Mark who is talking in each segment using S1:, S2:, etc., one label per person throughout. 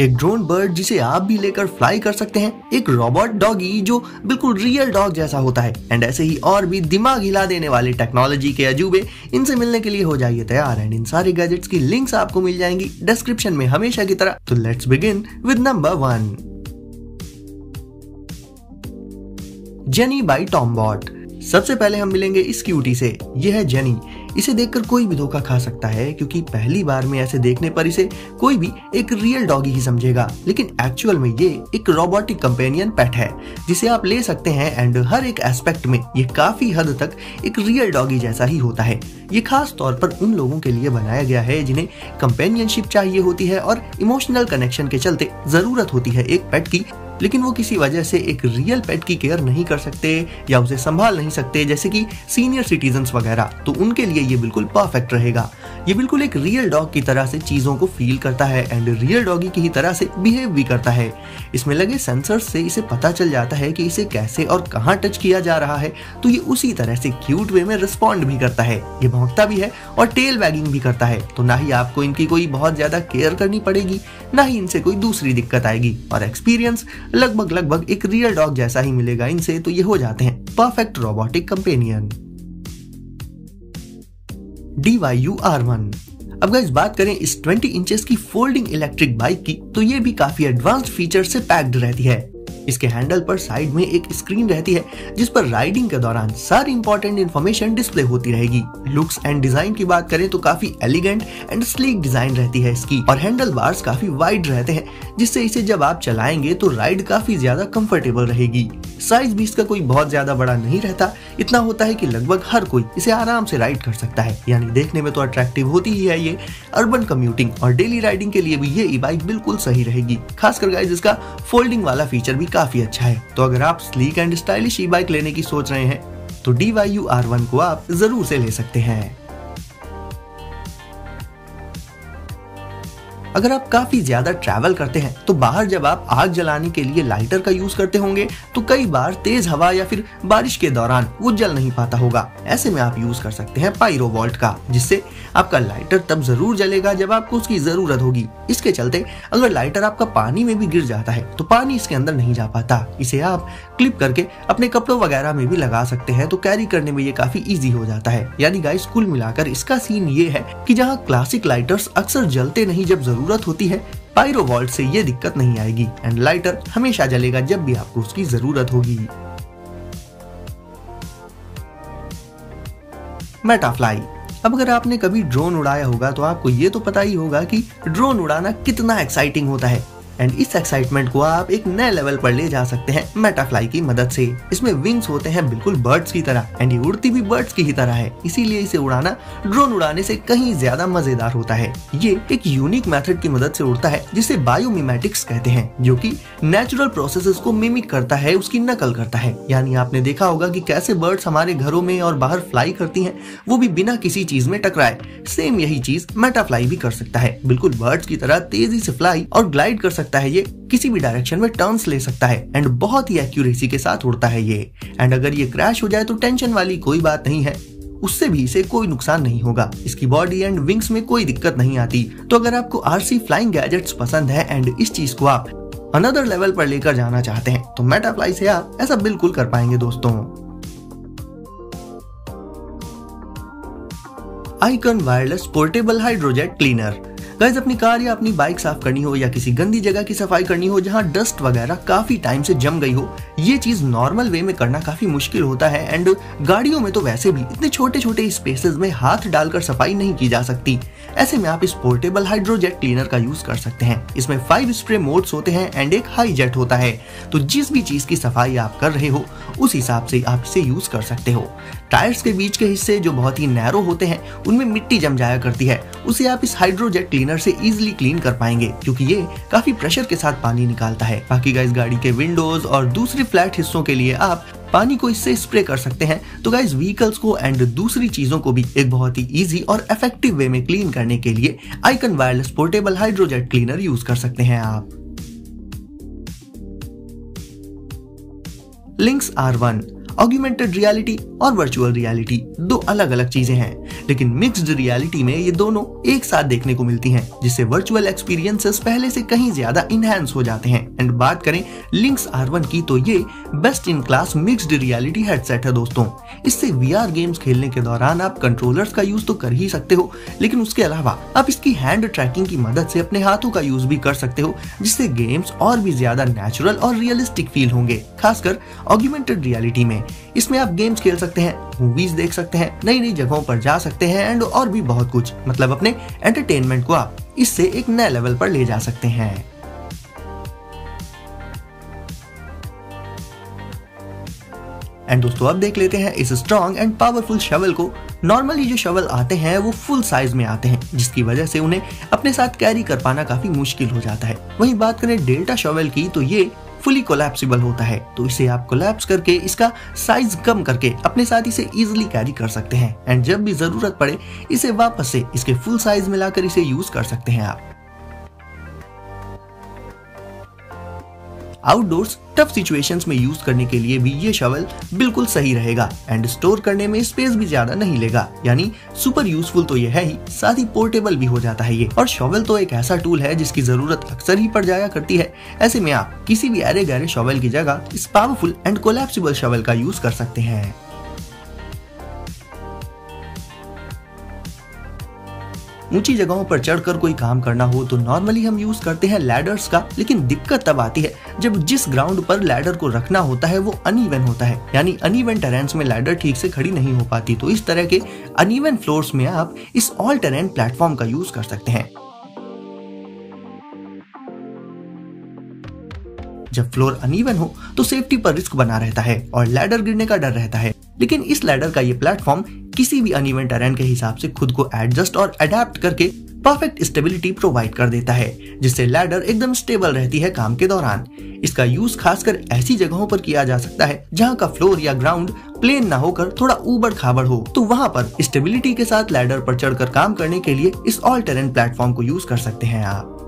S1: एक drone bird जिसे आप भी लेकर फ्लाई कर सकते हैं। एक रोबोट डॉगी जो बिल्कुल रियल डॉग जैसा होता है। एंड ऐसे ही और भी दिमाग हिला देने वाले टेक्नोलॉजी के अजूबे। इनसे मिलने के लिए हो जाइए तैयार। एंड इन सारे गैजेट्स की लिंक्स आपको मिल जाएँगी डिस्क्रिप्शन में हमेशा की तरह। तो let's begin with number one Jenny by Tombot सबसे पहले हम मिलेंगे इस क्यूटी से। यह है जेनी इसे देखकर कोई भी धोखा खा सकता है, क्योंकि पहली बार में ऐसे देखने पर इसे कोई भी एक रियल डॉगी ही समझेगा। लेकिन एक्चुअल में ये एक रोबोटिक कंपेनियन पेट है, जिसे आप ले सकते हैं एंड हर एक एस्पेक्ट में ये काफ़ी हद तक एक रियल डॉगी जैसा ही होता है। ये खास तौर पर उन लोगों के लिए बनाया गया है, जिन्हें कंपेनियनशिप चाहिए होती है और इमोशनल कनेक्शन के चलते ज़रूरत होती है एक पेट की। लेकिन वो किसी वजह से एक रियल पेट की केयर नहीं कर सकते या उसे संभाल नहीं सकते, जैसे कि सीनियर सिटीजन वगैरह। तो उनके लिए ये बिल्कुल परफेक्ट रहेगा। ये बिल्कुल एक रियल डॉग की तरह से चीज़ों को फील करता है एंड रियल डॉगी की ही तरह से बिहेव भी करता है। इसमें लगे सेंसर्स से इसे पता चल जाता है कि इसे कैसे और कहाँ टच किया जा रहा है। तो ये उसी तरह से क्यूट वे में रिस्पॉन्ड भी करता है। ये भौंकता भी है और टेल वैगिंग भी करता है। तो ना ही आपको इनकी कोई बहुत ज़्यादा केयर करनी पड़ेगी, ना ही इनसे कोई दूसरी दिक्कत आएगी। और एक्सपीरियंस लगभग लगभग एक रियल डॉग जैसा ही मिलेगा इनसे तो ये हो जाते हैं perfect robotic companion D Y U R one अब इस बात करें इस 20 इंचेस की फोल्डिंग इलेक्ट्रिक बाइक की तो ये भी काफ़ी एडवांस्ड फीचर से पैक्ड रहती है। इसके हैंडल पर साइड में एक स्क्रीन रहती है, जिस पर राइडिंग के दौरान सारी इंपॉर्टेंट इन्फॉर्मेशन डिस्प्ले होती रहेगी। लुक्स एंड डिज़ाइन की बात करें तो काफ़ी एलिगेंट एंड स्लीक डिज़ाइन रहती है इसकी, और हैंडल बार्स काफ़ी वाइड रहते हैं, जिससे इसे जब आप चलाएँगे तो राइड काफ़ी ज़्यादा कंफर्टेबल रहेगी। साइज़ भी इसका कोई बहुत ज़्यादा बड़ा नहीं रहता, इतना होता है कि लगभग हर कोई इसे आराम से राइड कर सकता है। यानी देखने में तो अट्रैक्टिव होती ही है ये अर्बन कम्यूटिंग और डेली राइडिंग के लिए भी ये ई बाइक बिल्कुल सही रहेगी। खासकर गाइज़ इसका फोल्डिंग वाला फीचर भी काफ़ी अच्छा है। तो अगर आप sleek and stylish e bike लेने की सोच रहे हैं तो D Y U R one को आप ज़रूर से ले सकते हैं। अगर आप काफ़ी ज़्यादा ट्रैवल करते हैं तो बाहर जब आप आग जलाने के लिए लाइटर का यूज़ करते होंगे तो कई बार तेज हवा या फिर बारिश के दौरान वो जल नहीं पाता होगा। ऐसे में आप यूज़ कर सकते हैं पायरो वॉल्ट का, जिससे आपका लाइटर तब ज़रूर जलेगा जब आपको उसकी ज़रूरत होगी। इसके चलते, अगर लाइटर आपका पानी में भी गिर जाता है तो पानी इसके अंदर नहीं जा पाता। इसे आप क्लिप करके अपने कपड़ों वगैरह में भी लगा सकते हैं तो कैरी करने में ये काफ़ी इजी हो जाता है। यानी गाइस कुल मिलाकर इसका सीन ये है कि जहाँ क्लासिक लाइटर्स अक्सर जलते नहीं जब ज़रूरत होती है पायरो वॉल्ट से ये दिक्कत नहीं आएगी एंड लाइटर हमेशा जलेगा जब भी आपको उसकी ज़रूरत होगी। मेटाफ्लाई अब अगर आपने कभी ड्रोन उड़ाया होगा तो आपको ये तो पता ही होगा कि ड्रोन उड़ाना कितना एक्साइटिंग होता है। एंड इस एक्साइटमेंट को आप एक नए लेवल पर ले जा सकते हैं मेटाफ्लाई की मदद से। इसमें विंग्स होते हैं बिल्कुल बर्ड्स की तरह एंड ये उड़ती भी बर्ड्स की ही तरह है। इसीलिए इसे उड़ाना ड्रोन उड़ाने से कहीं ज़्यादा मज़ेदार होता है। ये एक यूनिक मेथड की मदद से उड़ता है, जिसे बायोमिमेटिक्स कहते हैं, जो की नेचुरल प्रोसेस को मिमिक करता है, उसकी नकल करता है। यानी आपने देखा होगा की कैसे बर्ड्स हमारे घरों में और बाहर फ्लाई करती है, वो भी बिना किसी चीज़ में टकराए। सेम यही चीज़ मेटाफ्लाई भी कर सकता है। बिल्कुल बर्ड्स की तरह तेज़ी से फ्लाई और ग्लाइड कर सकता है ये किसी भी डायरेक्शन में टर्न्स ले सकता है एंड बहुत ही एक्यूरेसी के साथ उड़ता है ये। एंड अगर ये क्रैश हो जाए तो टेंशन वाली कोई बात नहीं है। उससे भी इसे कोई नुकसान नहीं होगा। इसकी बॉडी एंड विंग्स में कोई दिक्कत नहीं आती। तो अगर आपको आरसी फ्लाइंग गैजेट्स पसंद है एंड इस चीज़ को आप अनदर लेवल पर लेकर जाना चाहते हैं तो मेटाफ्लाई से आप ऐसा बिल्कुल कर पाएँगे दोस्तों। Icon wireless portable hydrojet cleaner guys अपनी कार या अपनी बाइक साफ़ करनी हो या किसी गंदी जगह की सफ़ाई करनी हो, जहाँ डस्ट वगैरह काफ़ी टाइम से जम गई हो, ये चीज़ नॉर्मल वे में करना काफ़ी मुश्किल होता है एंड गाड़ियों में तो वैसे भी इतने छोटे छोटे स्पेसेस में हाथ डालकर सफ़ाई नहीं की जा सकती। ऐसे में आप इस पोर्टेबल हाइड्रोजेट क्लीनर का यूज़ कर सकते हैं। इसमें फाइव स्प्रे मोड्स होते हैं एंड एक हाई जेट होता है। तो जिस भी चीज़ की सफ़ाई आप कर रहे हो, उस हिसाब से आप इसे यूज़ कर सकते हो। टायर्स के बीच के हिस्से जो बहुत ही नैरो होते हैं, उनमें मिट्टी जम जाया करती है। उसे आप इस हाइड्रोजेट क्लीनर से इजिली क्लीन कर पाएँगे, क्योंकि ये काफ़ी प्रेशर के साथ पानी निकालता है। बाकी गाइस गाड़ी के विंडोज़ और दूसरे फ्लैट हिस्सों के लिए आप पानी को इससे स्प्रे कर सकते हैं। तो गाइज़ व्हीकल्स को एंड दूसरी चीज़ों को भी एक बहुत ही इजी और इफ़ेक्टिव वे में क्लीन करने के लिए icon wireless portable hydrojet cleaner use कर सकते हैं आप। Lynx R one augmented reality और वर्चुअल रियलिटी दो अलग अलग चीज़ें हैं। लेकिन मिक्स्ड रियलिटी में ये दोनों एक साथ देखने को मिलती हैं, जिससे वर्चुअल एक्सपीरियंसेस पहले से कहीं ज़्यादा इनहेंस हो जाते हैं। एंड बात करें लिंक्स आर की तो ये best in class mixed reality headset है दोस्तों। इससे वीआर गेम्स खेलने के दौरान आप कंट्रोलर्स का यूज़ तो कर ही सकते हो, लेकिन उसके अलावा आप इसकी हैंड ट्रैकिंग की मदद से अपने हाथों का यूज़ भी कर सकते हो, जिससे गेम्स और भी ज़्यादा नेचुरल और रियलिस्टिक फील होंगे, खासकर ऑग्यूमेंटेड रियलिटी में। इसमें आप गेम्स खेल सकते हैं मूवीज़ देख सकते हैं नई नई जगहों पर जा सकते हैं एंड और भी बहुत कुछ। मतलब अपने एंटरटेनमेंट को आप इससे एक नए लेवल पर ले जा सकते हैं। एंड दोस्तों, अब देख लेते हैं इस स्ट्रॉन्ग एंड पावरफुल शवल को। नॉर्मली जो शवल आते हैं, वो फुल साइज़ में आते हैं, जिसकी वजह से उन्हें अपने साथ कैरी कर पाना काफ़ी मुश्किल हो जाता है। वहीं बात करें डेल्टा शवल की तो ये फुली कोलैप्सिबल होता है तो इसे आप कोलैप्स करके इसका साइज़ कम करके अपने साथ इसे इजिली कैरी कर सकते हैं। एंड जब भी ज़रूरत पड़े, इसे वापस से इसके फुल साइज़ में लाकर इसे यूज़ कर सकते हैं आप। आउटडोर्स टफ सिचुएशंस में यूज़ करने के लिए भी ये शवल बिल्कुल सही रहेगा एंड स्टोर करने में स्पेस भी ज़्यादा नहीं लेगा। यानी सुपर यूजफुल तो ये है ही, साथ ही पोर्टेबल भी हो जाता है ये। और शवल तो एक ऐसा टूल है जिसकी ज़रूरत अक्सर ही पड़ जाया करती है। ऐसे में आप किसी भी अरे गहरे शॉवल की जगह इस पावरफुल एंड कोलेप्सिबल शवल का यूज़ कर सकते हैं। ऊँची जगहों पर चढ़कर कोई काम करना हो तो नॉर्मली हम यूज़ करते हैं लैडर्स का, लेकिन दिक्कत तब आती है जब जिस ग्राउंड पर लैडर को रखना होता है वो अनइवन होता है। यानी अनइवन टेरेंस में लैडर ठीक से खड़ी नहीं हो पाती तो इस तरह के अनइवन फ्लोर्स में आप इस ऑल टेरेन प्लेटफॉर्म का यूज़ कर सकते हैं। जब फ्लोर अनइवन हो तो सेफ्टी पर रिस्क बना रहता है और लैडर गिरने का डर रहता है। लेकिन इस लैडर का ये प्लेटफॉर्म किसी भी अनइवन टेरेन के हिसाब से खुद को एडजस्ट और अडेप्ट करके परफेक्ट स्टेबिलिटी प्रोवाइड कर देता है, जिससे लैडर एकदम स्टेबल रहती है काम के दौरान। इसका यूज़ खासकर ऐसी जगहों पर किया जा सकता है, जहाँ का फ्लोर या ग्राउंड प्लेन ना होकर थोड़ा ऊबड़ खाबड़ हो। तो वहाँ पर स्टेबिलिटी के साथ लैडर पर चढ़कर काम करने के लिए इस ऑल टेरेन प्लेटफॉर्म को यूज़ कर सकते हैं आप।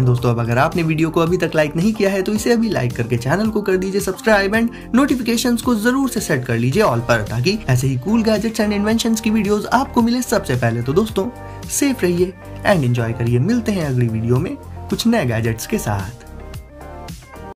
S1: एंड दोस्तों, अब अगर आपने वीडियो को अभी तक लाइक नहीं किया है तो इसे अभी लाइक करके चैनल को कर दीजिए सब्सक्राइब एंड नोटिफिकेशन को ज़रूर से सेट कर लीजिए ऑल पर, ताकि ऐसे ही कूल गैजेट्स एंड इन्वेंशन की वीडियो आपको मिले सबसे पहले। तो दोस्तों सेफ़ रहिए एंड एंजॉय करिए। मिलते हैं अगली वीडियो में कुछ नए गैजेट्स के साथ।